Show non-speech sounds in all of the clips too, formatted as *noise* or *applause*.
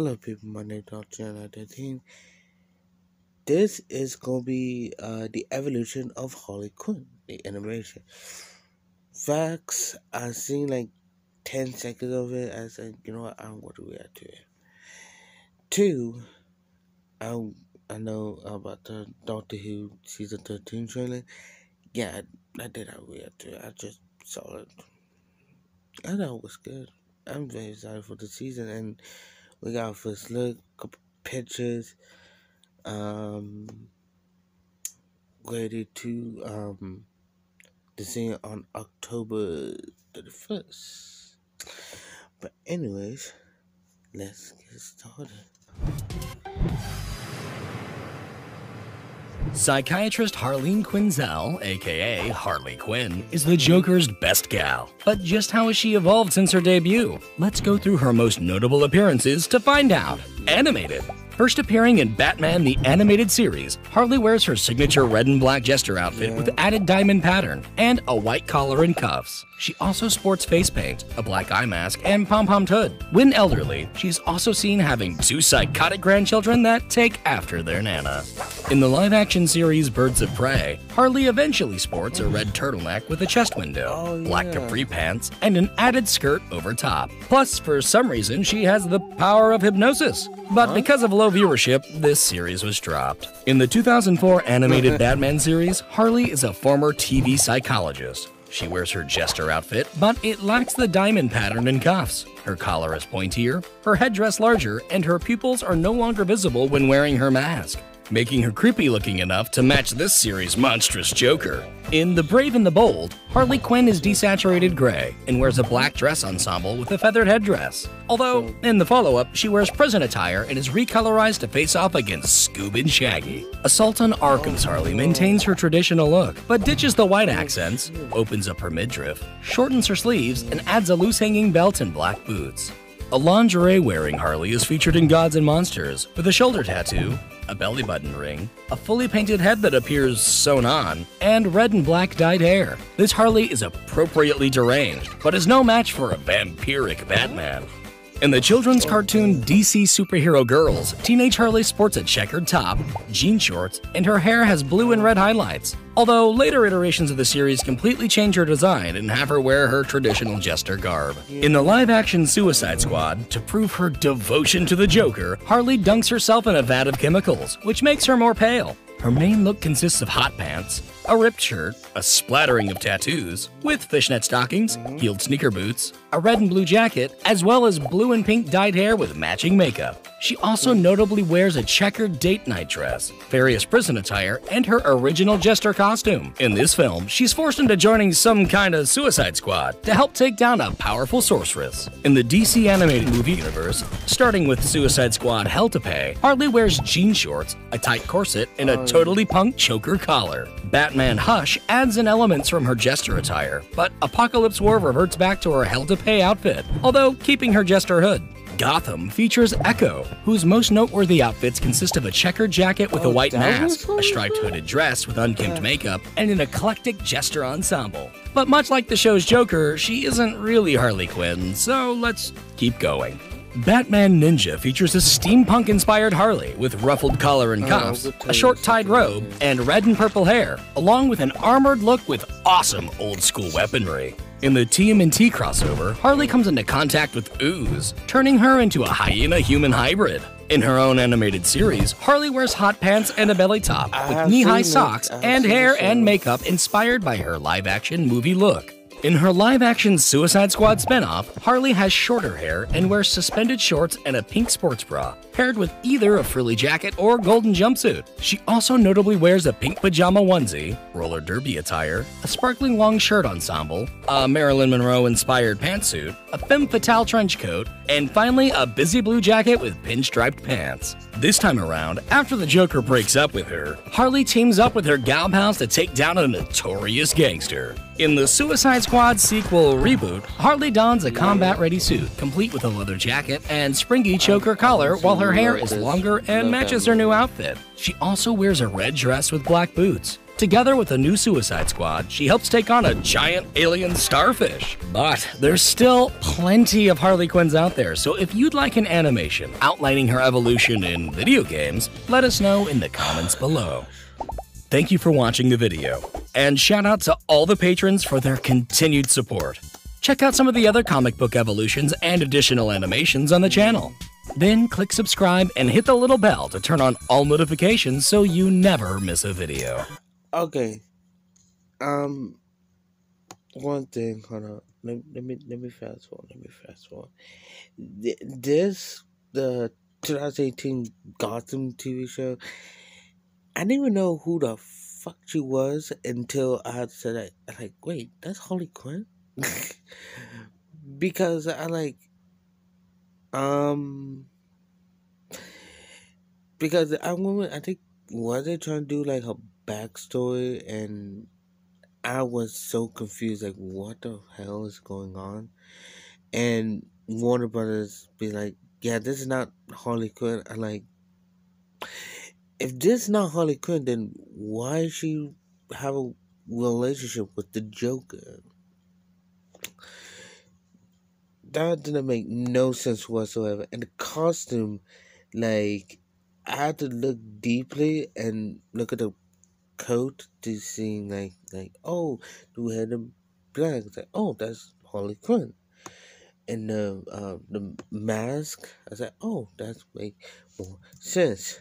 Hello, people. My name is Dr. 13. This is gonna be uh, the evolution of Harley Quinn, the animation. Facts. I seen like ten seconds of it. I said, you know what? I'm going to react to it. Two. I I know about the Doctor Who season thirteen trailer. Yeah, I, I did. I react to it. I just saw it. I thought it was good. I'm very excited for the season, and we got first look, couple pictures, um, ready to um, the scene on October thirty first. But anyways, let's get started. Psychiatrist Harleen Quinzel, aka Harley Quinn, is the Joker's best gal. But just how has she evolved since her debut? Let's go through her most notable appearances to find out. Animated. First appearing in Batman the Animated Series, Harley wears her signature red and black jester outfit with added diamond pattern and a white collar and cuffs. She also sports face paint, a black eye mask, and pom-pom hood. When elderly, she's also seen having two psychotic grandchildren that take after their nana. In the live-action series Birds of Prey, Harley eventually sports a red turtleneck with a chest window, Oh, black capri pants, and an added skirt over top. Plus, for some reason, she has the power of hypnosis. But because of low viewership, this series was dropped. In the 2004 animated *laughs* Batman series, Harley is a former TV psychologist. She wears her jester outfit, but it lacks the diamond pattern and cuffs. Her collar is pointier, her headdress larger, and her pupils are no longer visible when wearing her mask making her creepy looking enough to match this series' monstrous Joker. In The Brave and the Bold, Harley Quinn is desaturated gray and wears a black dress ensemble with a feathered headdress. Although, in the follow up, she wears prison attire and is recolorized to face off against Scoob and Shaggy. Assault on Arkham's Harley maintains her traditional look, but ditches the white accents, opens up her midriff, shortens her sleeves, and adds a loose hanging belt and black boots. A lingerie wearing Harley is featured in Gods and Monsters with a shoulder tattoo, a belly button ring, a fully painted head that appears sewn on, and red and black dyed hair. This Harley is appropriately deranged, but is no match for a vampiric Batman. In the children's cartoon DC Superhero Girls, teenage Harley sports a checkered top, jean shorts, and her hair has blue and red highlights. Although later iterations of the series completely change her design and have her wear her traditional jester garb. In the live action Suicide Squad, to prove her devotion to the Joker, Harley dunks herself in a vat of chemicals, which makes her more pale. Her main look consists of hot pants, a ripped shirt, a splattering of tattoos, with fishnet stockings, heeled sneaker boots, a red and blue jacket, as well as blue and pink dyed hair with matching makeup. She also notably wears a checkered date night dress, various prison attire, and her original jester costume. In this film, she's forced into joining some kind of suicide squad to help take down a powerful sorceress. In the DC animated movie universe, starting with Suicide Squad Hell to Pay, Harley wears jean shorts, a tight corset, and a oh. totally punk choker collar. Batman Hush adds in elements from her jester attire, but Apokolips War reverts back to her Hell to Pay outfit, although keeping her jester hood. Gotham features Ecco, whose most noteworthy outfits consist of a checkered jacket with a Oh, white mask, a striped hooded dress with unkempt makeup, and an eclectic jester ensemble. But much like the show's Joker, she isn't really Harley Quinn, so let's keep going. Batman Ninja features a steampunk inspired Harley with ruffled collar and cuffs, a short tied robe, and red and purple hair, along with an armored look with awesome old school weaponry. In the TMNT crossover, Harley comes into contact with Ooze, turning her into a hyena human hybrid. In her own animated series, Harley wears hot pants and a belly top, with knee high socks and hair and makeup inspired by her live action movie look. In her live action Suicide Squad spinoff, Harley has shorter hair and wears suspended shorts and a pink sports bra, paired with either a frilly jacket or golden jumpsuit. She also notably wears a pink pajama onesie, roller derby attire, a sparkling long shirt ensemble, a Marilyn Monroe inspired pantsuit, a femme fatale trench coat, and finally a busy blue jacket with pinstriped pants. This time around, after the Joker breaks up with her, Harley teams up with her gal pals to take down a notorious gangster. In the Suicide Squad sequel reboot, Harley dons a combat ready suit, complete with a leather jacket and springy choker collar, while her hair is longer and matches her new outfit. She also wears a red dress with black boots. Together with a new Suicide Squad, she helps take on a giant alien starfish. But there's still plenty of Harley Quinns out there, so if you'd like an animation outlining her evolution in video games, let us know in the comments below. Thank you for watching the video, and shout out to all the patrons for their continued support. Check out some of the other comic book evolutions and additional animations on the channel. Then click subscribe and hit the little bell to turn on all notifications so you never miss a video. Okay. Um. One thing. Hold on. Let, let me let me fast forward. Let me fast forward. This the 2018 Gotham TV show. I didn't even know who the fuck she was until I had said that. I'm like, wait, that's Harley Quinn. *laughs* because I like, um, because I remember I think was they trying to do like her backstory and I was so confused like what the hell is going on and Warner Brothers be like yeah this is not Harley Quinn I'm like if this is not Harley Quinn then why she have a relationship with the Joker? That didn't make no sense whatsoever. And the costume like I had to look deeply and look at the coat to see like like oh do we have the black it's like oh that's Harley Quinn. And the uh, the mask I was like oh that's make more sense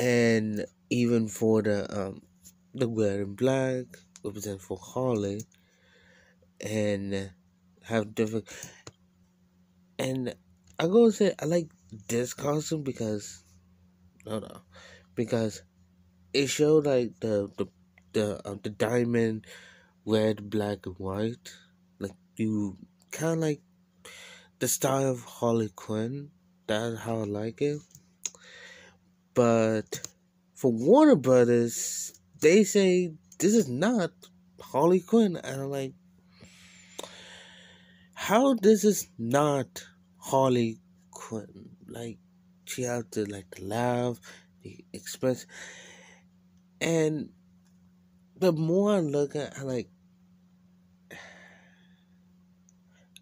and even for the um the wearing black represent for Harley and have different and I go say I like this costume because no no because it showed like the the the uh, the diamond red black and white. Like you kind of like the style of harley quinn. That's how i like it but for warner brothers they say this is not harley quinn. And i'm like how this is not harley quinn? Like she have to like laugh the express. And the more I look at, I like,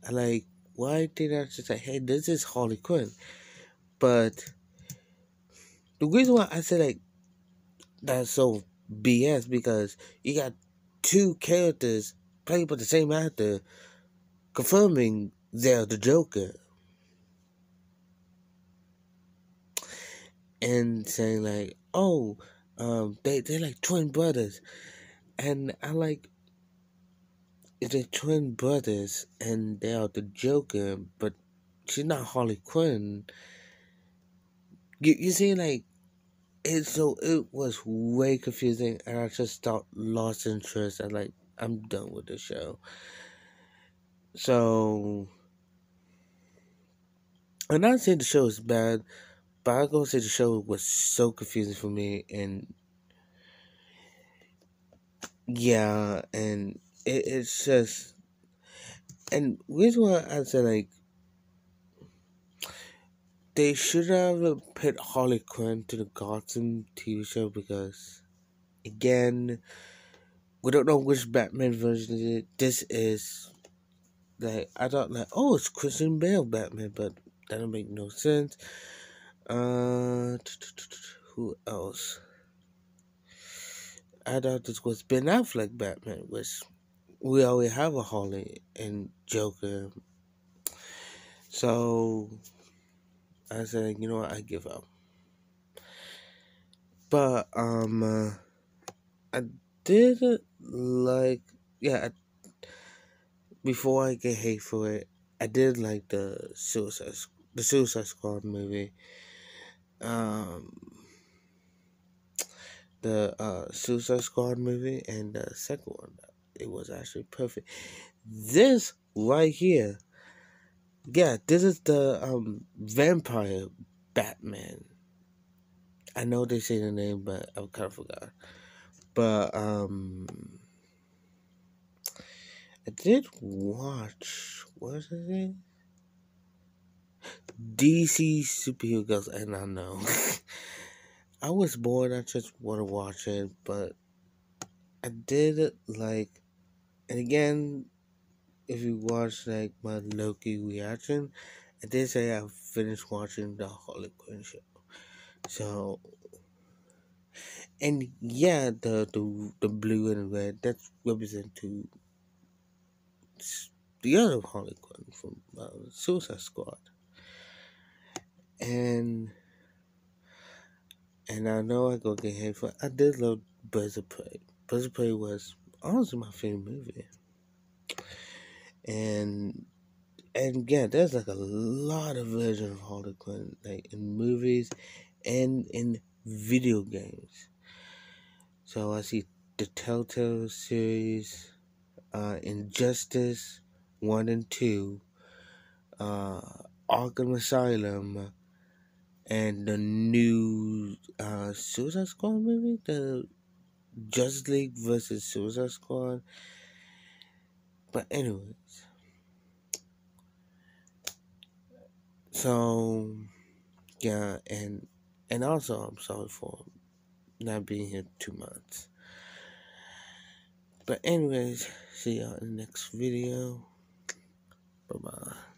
I like, why did I just say, hey, this is Harley Quinn? But the reason why I say like that's so BS because you got two characters played by the same actor confirming they're the Joker. And saying like, oh, um, they they're like twin brothers, and I like they're twin brothers, and they are the Joker, but she's not Harley Quinn. You you see, like it so it was way confusing, and I just thought lost interest. I like I'm done with the show. So I'm not saying the show is bad, but I'm gonna say the show was so confusing for me, and yeah, and it, it's just, and reason why I said like they should have put Harley Quinn to the Gotham TV show because, again, we don't know which Batman version is. This is like I thought like oh it's Christian Bale Batman, but that don't make no sense. Uh, who else? I thought this was Ben Affleck Batman, which we already have a Harley and Joker. So I said, you know what, I give up. But um, uh, I did like yeah. I, before I get hate for it, I did like the Suicide the Suicide Squad movie. Um, the uh, Suicide Squad movie and the second one. It was actually perfect. This right here, yeah, this is the um vampire Batman. I know they say the name, but I kind of forgot. But um, I did watch. What is it? DC superhero girls, and I know. *laughs* I was bored. I just want to watch it, but I did like, and again, if you watch like my Loki reaction, I did say I finished watching the Harley Quinn show. So, and yeah, the the the blue and red that's represent to the other Harley Quinn from uh, Suicide Squad, and and I know I go get hate for. I did love Birds of Prey. Birds of Prey was honestly my favorite movie, and and yeah, there's like a lot of versions of Harley Quinn, like in movies and in video games. So I see the Telltale series, uh, Injustice one and two, uh, Arkham Asylum, and the new uh, Suicide Squad movie, the Justice League versus Suicide Squad. But anyways. So yeah, and and also I'm sorry for not being here two months. But anyways, see y'all in the next video. Bye bye.